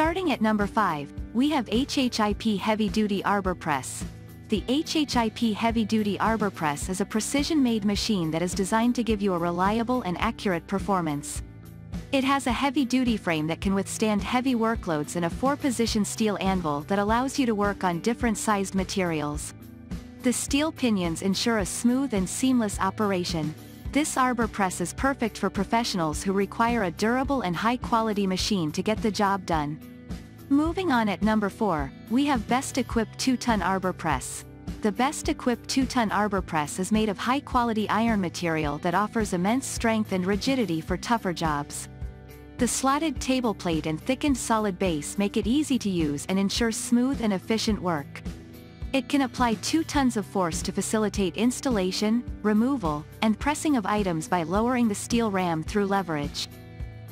Starting at number 5, we have HHIP Heavy Duty Arbor Press. The HHIP Heavy Duty Arbor Press is a precision-made machine that is designed to give you a reliable and accurate performance. It has a heavy-duty frame that can withstand heavy workloads and a four-position steel anvil that allows you to work on different sized materials. The steel pinions ensure a smooth and seamless operation. This arbor press is perfect for professionals who require a durable and high-quality machine to get the job done. Moving on at number 4, we have BestEquip 2-Ton Arbor Press. The BestEquip 2-Ton Arbor Press is made of high-quality iron material that offers immense strength and rigidity for tougher jobs. The slotted table plate and thickened solid base make it easy to use and ensure smooth and efficient work. It can apply 2 tons of force to facilitate installation, removal, and pressing of items by lowering the steel ram through leverage.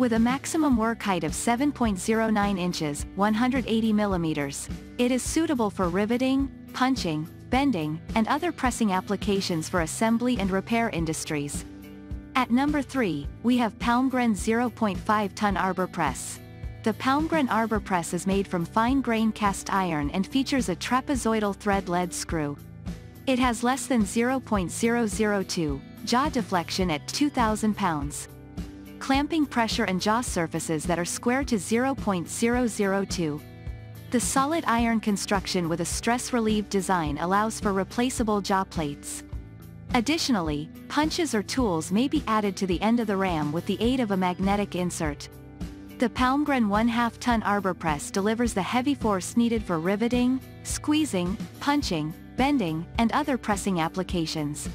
With a maximum work height of 7.09 inches 180 millimeters, it is suitable for riveting, punching, bending, and other pressing applications for assembly and repair industries. At number 3, we have Palmgren 0.5-ton arbor press. The Palmgren arbor press is made from fine-grain cast iron and features a trapezoidal thread lead screw. It has less than 0.002 jaw deflection at 2,000 pounds. Clamping pressure and jaw surfaces that are square to 0.002. The solid iron construction with a stress-relieved design allows for replaceable jaw plates. Additionally, punches or tools may be added to the end of the ram with the aid of a magnetic insert. The Palmgren 1 2 ton arbor press delivers the heavy force needed for riveting, squeezing, punching, bending, and other pressing applications.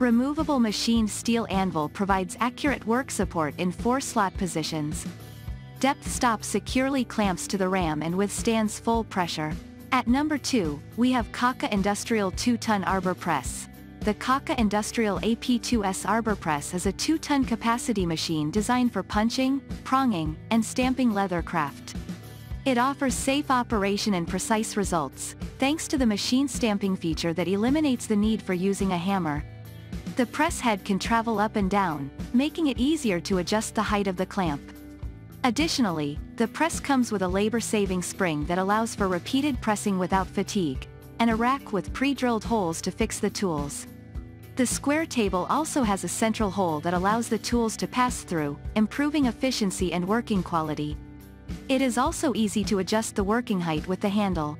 Removable machined steel anvil provides accurate work support in four slot positions. Depth stop securely clamps to the ram and withstands full pressure. At number 2, we have Kaka Industrial 2-ton arbor press. The Kaka Industrial AP2S Arbor Press is a 2-ton capacity machine designed for punching, pronging, and stamping leather craft. It offers safe operation and precise results, thanks to the machine stamping feature that eliminates the need for using a hammer. The press head can travel up and down, making it easier to adjust the height of the clamp. Additionally, the press comes with a labor-saving spring that allows for repeated pressing without fatigue, and a rack with pre-drilled holes to fix the tools. The square table also has a central hole that allows the tools to pass through, improving efficiency and working quality. It is also easy to adjust the working height with the handle.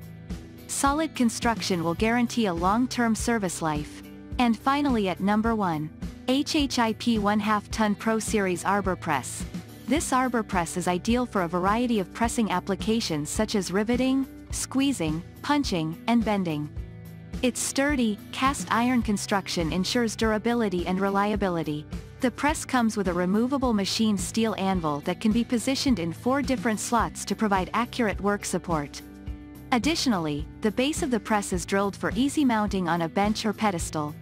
Solid construction will guarantee a long-term service life. And finally at number 1. HHIP 1 2 ton Pro Series Arbor Press. This arbor press is ideal for a variety of pressing applications such as riveting, squeezing, punching, and bending. Its sturdy, cast iron construction ensures durability and reliability. The press comes with a removable machine steel anvil that can be positioned in four different slots to provide accurate work support. Additionally, the base of the press is drilled for easy mounting on a bench or pedestal.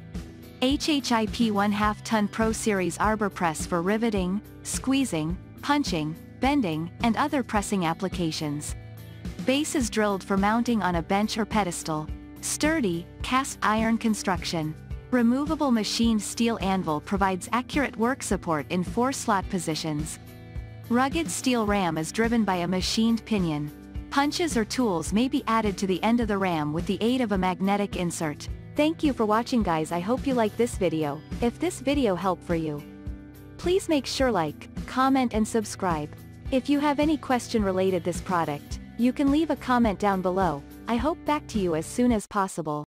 HHIP 1 2 ton Pro Series Arbor Press for riveting, squeezing, punching, bending, and other pressing applications. Base is drilled for mounting on a bench or pedestal. Sturdy, cast iron construction. Removable machined steel anvil provides accurate work support in four slot positions. Rugged steel ram is driven by a machined pinion. Punches or tools may be added to the end of the ram with the aid of a magnetic insert. Thank you for watching guys I hope you like this video, if this video helped for you. Please make sure like, comment and subscribe. If you have any question related this product, you can leave a comment down below, I hope back to you as soon as possible.